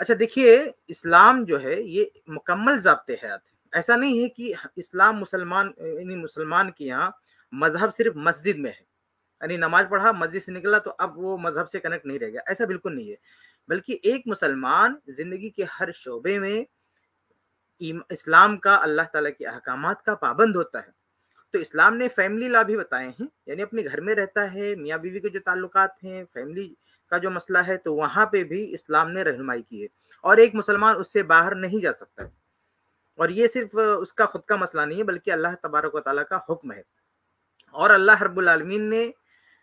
अच्छा देखिए, इस्लाम जो है, ये मुकम्मल जबते हयात ऐसा नहीं है कि इस्लाम मुसलमान, यानी मुसलमान के यहाँ मज़हब सिर्फ़ मस्जिद में है। यानी नमाज़ पढ़ा, मस्जिद से निकला तो अब वो मज़हब से कनेक्ट नहीं रह गया। ऐसा बिल्कुल नहीं है। बल्कि एक मुसलमान ज़िंदगी के हर शोबे में इस्लाम का, अल्लाह ताला के अहकाम का पाबंद होता है। तो इस्लाम ने फैमिली ला भी बताए हैं, यानी अपने घर में रहता है, मियाँ बीवी के जो ताल्लुकात हैं, फैमिली का जो मसला है तो वहाँ पे भी इस्लाम ने रहनुमाई की है। और एक मुसलमान उससे बाहर नहीं जा सकता। और ये सिर्फ़ उसका खुद का मसला नहीं है, बल्कि अल्लाह तबारक वाली का हुक्म है। और अल्लाह रब्बुल ने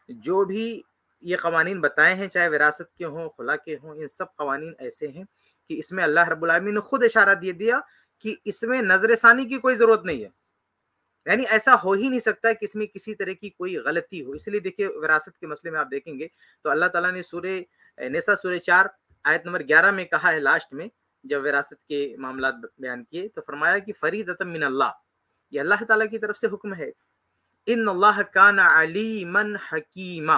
जो भी ये कवानीन बताए हैं, चाहे विरासत के हों, खुला के हों, इन सब कवानीन ऐसे हैं कि इसमें अल्लाह रब्बुल ने खुद इशारा दे दिया कि इसमें नज़र षानी की कोई ज़रूरत नहीं है। यानी ऐसा हो ही नहीं सकता कि इसमें किसी तरह की कोई गलती हो। इसलिए देखिए विरासत के मसले में आप देखेंगे तो अल्लाह ताला ने सूर्य नेसा सूर्य चार, आयत नंबर ग्यारह में कहा है लास्ट में, जब विरासत के मामला बयान किए तो फरमाया कि फरीद मिन अल्लाह, ये अल्लाह ताला की तरफ़ से हुक्म है। इन अल्लाह कान अलीमन हकीमा,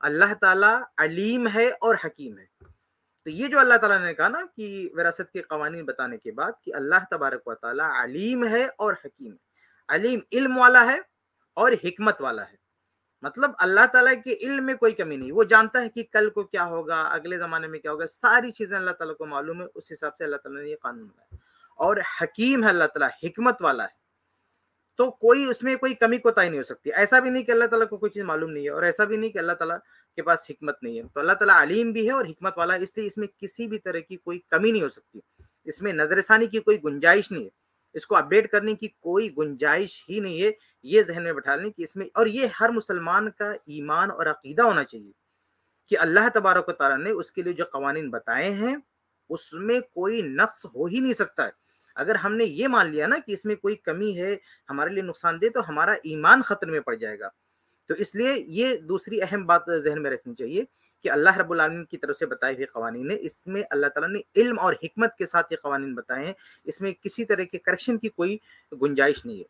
अल्लाह ताला अलीम है और हकीम है। तो ये जो अल्लाह ताला ने कहा ना कि विरासत के कवानीन बताने के बाद कि अल्लाह तबारक व अलीम है और हकीम है। अलीम, इल्म वाला है और हिकमत वाला है। मतलब अल्लाह ताला के इल्म में कोई कमी नहीं। वो जानता है कि कल को क्या होगा, अगले जमाने में क्या होगा, सारी चीज़ें अल्लाह ताला को मालूम है, उस हिसाब से अल्लाह ताला ने ये कानून बनाया। और हकीम है अल्लाह ताला, हिकमत वाला है। तो कोई उसमें कोई कमी कोताही नहीं हो सकती। ऐसा भी नहीं कि अल्लाह ताला को कोई चीज़ मालूम नहीं है और ऐसा भी नहीं कि अल्लाह ताला के पास हिकमत नहीं है। तो अल्लाह ताला अलीम भी है और हिकमत वाला है इसलिए इसमें किसी भी तरह की कोई कमी नहीं हो सकती। इसमें नजरसानी की कोई गुंजाइश नहीं है। इसको अपडेट करने की कोई गुंजाइश ही नहीं है, ये जहन में बैठा लें कि इसमें, और ये हर मुसलमान का ईमान और अकीदा होना चाहिए कि अल्लाह तबारक तारा ने उसके लिए जो कवानीन बताए हैं, उसमें कोई नक्स हो ही नहीं सकता है। अगर हमने ये मान लिया ना कि इसमें कोई कमी है, हमारे लिए नुकसानदेह तो हमारा ईमान खतरे में पड़ जाएगा। तो इसलिए ये दूसरी अहम बात जहन में रखनी चाहिए कि अल्लाह रब्बुल आलमीन की तरफ़ से बताए हुए कवानीन ने, इसमें अल्लाह ताला ने इल्म और हमत के साथ ये कवानीन बताए हैं। इसमें किसी तरह के करेक्शन की कोई गुंजाइश नहीं है।